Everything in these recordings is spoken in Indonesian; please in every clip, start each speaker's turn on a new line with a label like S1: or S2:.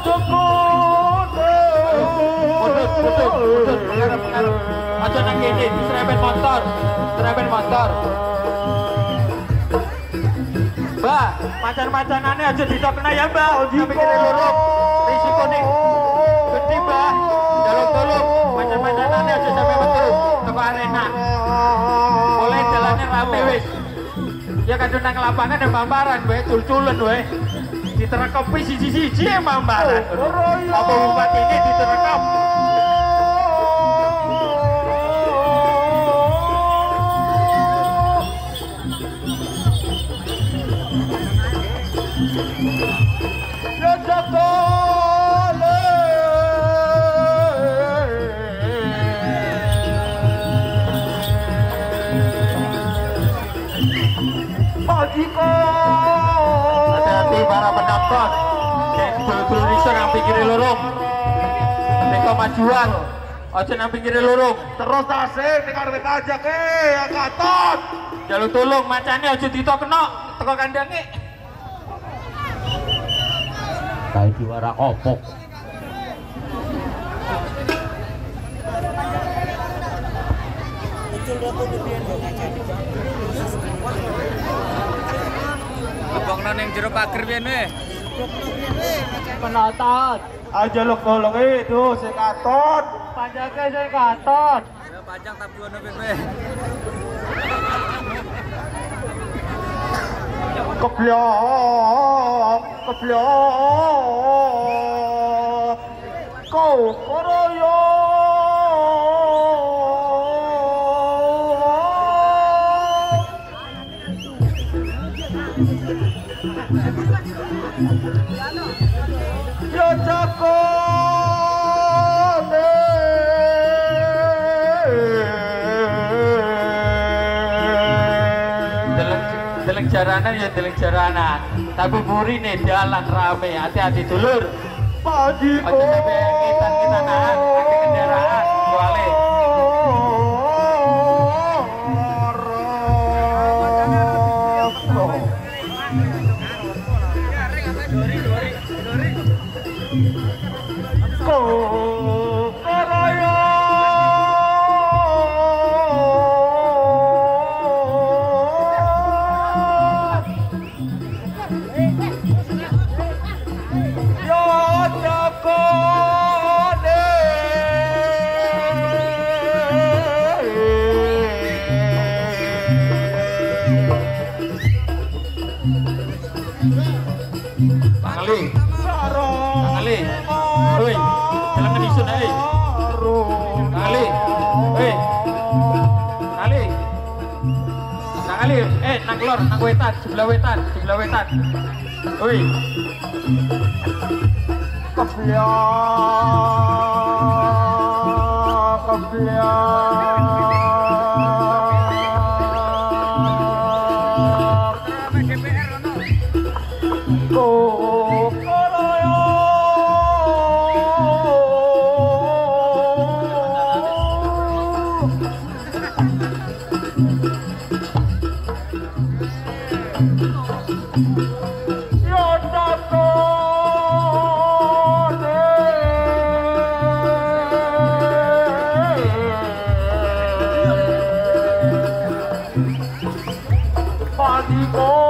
S1: Nang macan-macanane aja ditokna ya, Mbak. Ojo mikire luruk. Risiko nih. Gede, Mbak. Tolong-tolong, macan-macanane aja sampai metu teko arena. Mulai jalannya rame wis. Ya kadang nang lapangan ada bambaran, we, cul-culen, we. Diterekopi siji-siji ya bambaran. Apa bupati ini diterekop? Kayak dulu-dulu risau nang pinggir lorong. Mereka majuan. Aja nang pinggir lorong.
S2: Terus tasik ning arep aja ke ya katon.
S1: Jaluk tolong macane aja ditokno teko kandange. Kayak diwara kopok.
S3: Lebokno ning jero pager piye ne?
S1: Penonton.
S2: Aja lu tolong itu sing katon.
S1: Panjangnya saya katot.
S3: Ya panjang tabuhane piye?
S2: Keblok, keblok. Kau koroyo. Ya
S1: Deleng deleng jaranan ya deleng jaranan. Tapi burine dalan rame. Hati-hati dulur.
S2: Majiko.
S1: Aja sampai ngitan-ngitanan, Bang Ali. Oi, jalan ke disun eh. Bang Ali. Hei. Bang Ali. Bang Ali, eh nang lor, nang wetan, sebelah wetan, sebelah wetan.
S3: Ono. Oh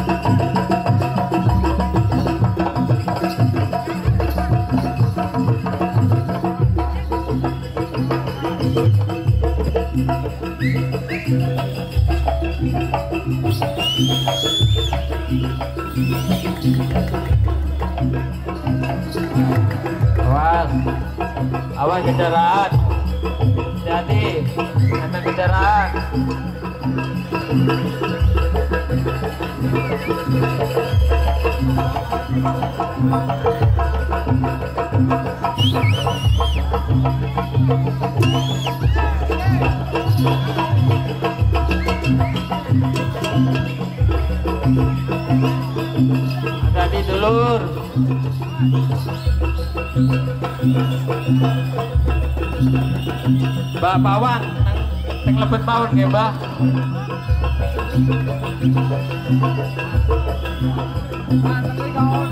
S1: Awas kendaraan. Hati-hati. Ambil kendaraan. Hati-hati dulur. Mbak Pawang Teng lebet paun nggih, Mbah. Mbak Pawan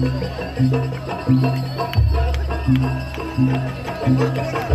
S1: Thank you.